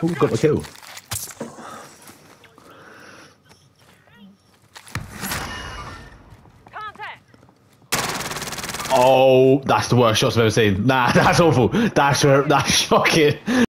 Who got the kill? Oh, that's the worst shots I've ever seen. Nah, that's awful. That's that's shocking.